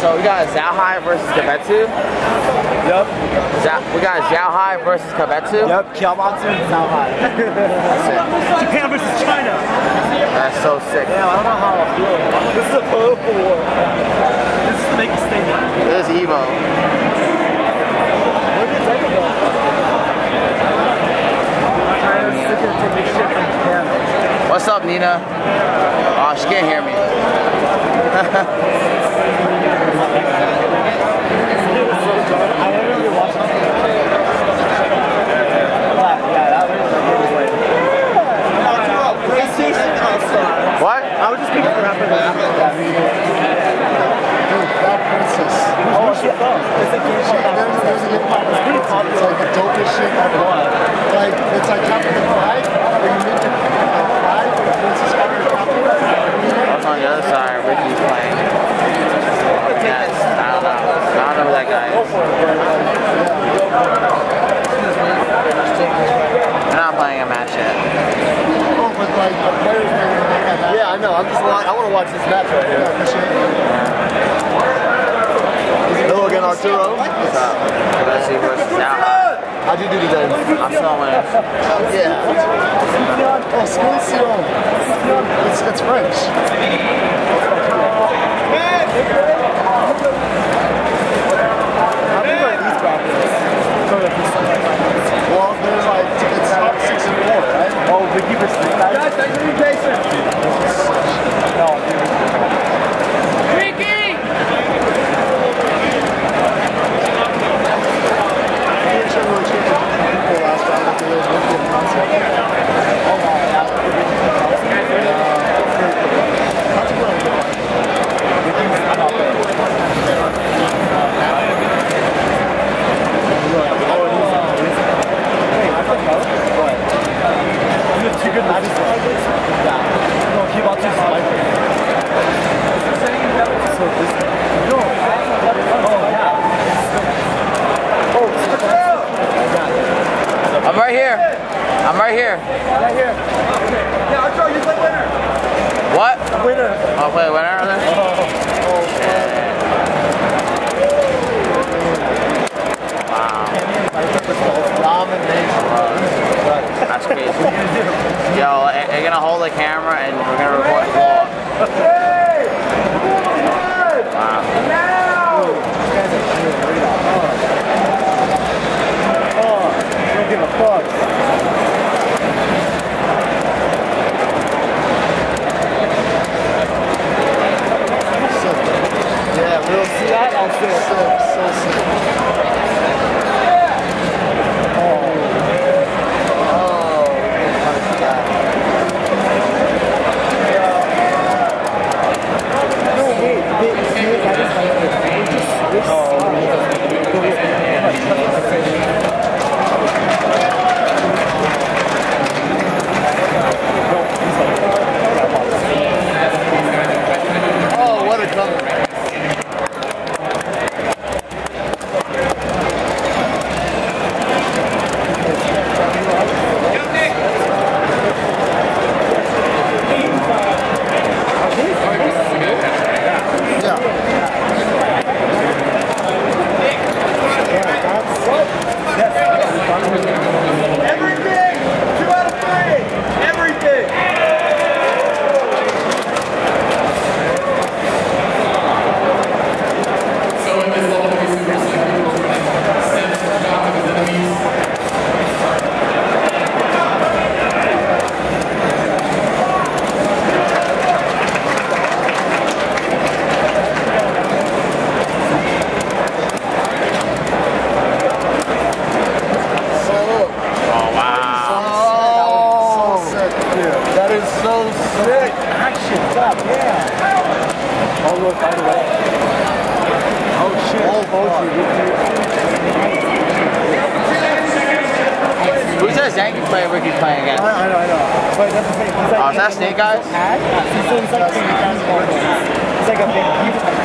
so we got Xiaohai versus Kyabetsu. Yep. Zhao, we got Xiaohai versus Kyabetsu. Yep. Kyabetsu and Xiaohai. Japan versus China. That's so sick. Yeah, I don't know how I feel. This is a political war. This is to make a statement. This is Evo. What did you think? China's sick of taking shit from Japan. What's up, Nina? Oh, she can't hear me. I literally watched it. Yeah, that was PlayStation also. What? I was just speaking for after that. That princess. Oh, shit. It's a game She, called there's, there's a hip hop It's pretty It's popular. like the dopest shit ever. Like, it's like having the flag, you make the the flag, and the princess having the popular. What's on the other side? Ricky's playing. Yes, I don't know. I don't know who that guy is. They're not playing a match yet. Oh, but like, the players making it like. Yeah, I know. I'm just. wa- I want to watch this match right Yeah, here. for sure. Hello again, Arturo. Kyabetsu versus Zhao How'd you do today? I'm still winning. Yeah. Oh, Scorsese. It's, it's French. How big are these brackets? Well, they're like, it's top six and four, right? Oh, Vicky versus Snake Eyes? Guys, thanks for being patient. No, dude. I'm pretty sure we were changing people last round with the Olympian concept. Oh, wow. Yeah. That's what I'm doing. Vicky's not bad. Oh, and he's- Hey, I thought no. What? You had two good matches. Yeah. No, Kyabetsu's my So this. No. Oh, yeah. Oh, yeah. I'm right here. I'm right here. Right here. Yeah, Arturo, you play winner. What? Winner. I'll play a winner then? That's crazy. Yo, I'm gonna hold the camera and we're gonna record the vlog. Yeah! Oh, by the way. Oh, shit. Oh, Who's that Yankee player Ricky's playing against? I know, I know. But that's the thing. He's like, Oh, is that Snake Eyes? He's, he's like a big basketball player. He's like a big, he was